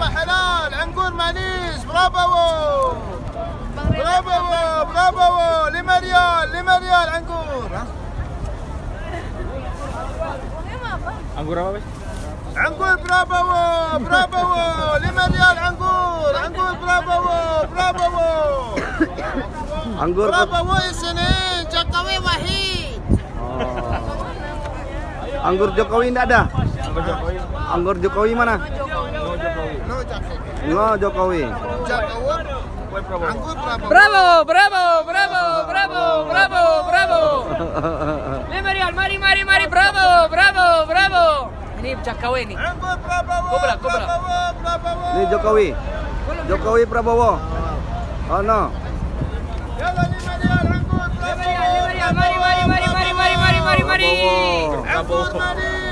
لحمه حلال عنقود مانيس برافو برافو برافو لمريال لمريال عنقور عنقور عنقود apa عنقود برافو برافو لمريال عنقور عنقود برافو برافو عنقور برافو سنين جقوي وحيد Anggur Jokowi enggak ada? Anggur Jokowi mana? No Jokowi. No Jokowi. Jokowi. Kue Prabowo. anggur Prabowo. Bravo, bravo, bravo, bravo, bravo, bravo. Lima mari, mari, mari, bravo, bravo, bravo. Ini Jokowi nih. Anggur Prabowo, Kubla, kubla. Prabowo, Prabowo. Ini Jokowi. Jokowi Prabowo. Oh no. Yalla lima rial anggur Prabowo. Lima rial, mari, mari, mari, mari, mari, mari, mari, mari. Prabowo. Anggur Prabowo, Prabowo.